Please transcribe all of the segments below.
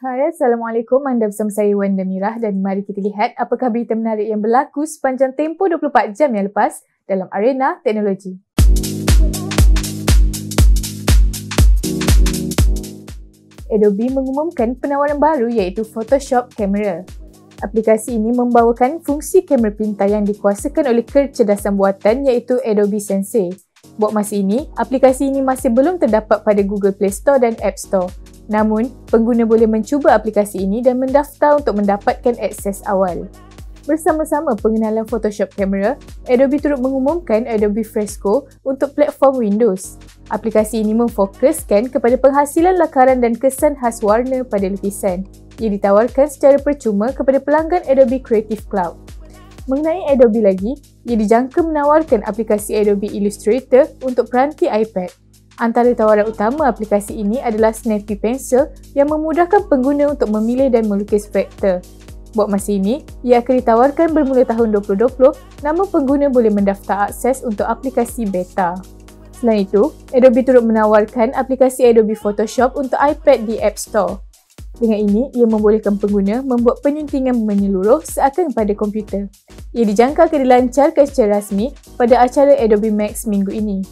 Hai, Assalamualaikum. Anda bersama saya Wanda Mirah dan mari kita lihat apakah berita menarik yang berlaku sepanjang tempoh 24 jam yang lepas dalam arena teknologi. Adobe mengumumkan penawaran baru iaitu Photoshop Camera. Aplikasi ini membawakan fungsi kamera pintar yang dikuasakan oleh kecerdasan buatan iaitu Adobe Sensei. Buat masa ini, aplikasi ini masih belum terdapat pada Google Play Store dan App Store. Namun, pengguna boleh mencuba aplikasi ini dan mendaftar untuk mendapatkan akses awal. Bersama-sama pengenalan Photoshop Camera, Adobe turut mengumumkan Adobe Fresco untuk platform Windows. Aplikasi ini memfokuskan kepada penghasilan lakaran dan kesan khas warna pada lukisan. Ia ditawarkan secara percuma kepada pelanggan Adobe Creative Cloud. Mengenai Adobe lagi, ia dijangka menawarkan aplikasi Adobe Illustrator untuk peranti iPad. Antara tawaran utama aplikasi ini adalah Snappy Pencil yang memudahkan pengguna untuk memilih dan melukis vektor. Buat masa ini, ia akan ditawarkan bermula tahun 2020 namun pengguna boleh mendaftar akses untuk aplikasi beta. Selain itu, Adobe turut menawarkan aplikasi Adobe Photoshop untuk iPad di App Store. Dengan ini, ia membolehkan pengguna membuat penyuntingan menyeluruh seakan pada komputer. Ia dijangka akan dilancarkan secara rasmi pada acara Adobe Max minggu ini.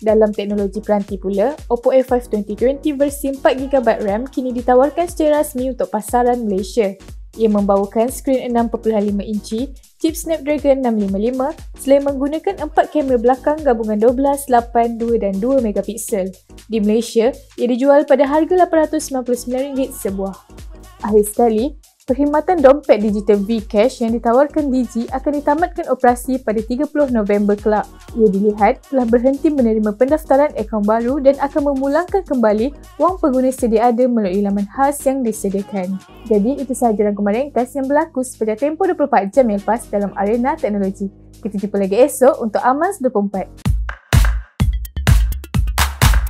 Dalam teknologi peranti pula, Oppo A5 2020 versi 4GB RAM kini ditawarkan secara rasmi untuk pasaran Malaysia. Ia membawakan skrin 6.5 inci, chip Snapdragon 655 selain menggunakan 4 kamera belakang gabungan 12, 8, 2 dan 2 megapiksel. Di Malaysia, ia dijual pada harga RM899 sebuah. Akhir sekali, Perkhidmatan dompet digital Vcash yang ditawarkan Digi akan ditamatkan operasi pada 30 November kelak. Ia dilihat telah berhenti menerima pendaftaran akaun baru dan akan memulangkan kembali wang pengguna sedia ada melalui laman khas yang disediakan. Jadi itu sahaja rangkuman ringkas yang berlaku sepanjang tempoh 24 jam yang lepas dalam arena teknologi. Kita jumpa lagi esok untuk Amas 24.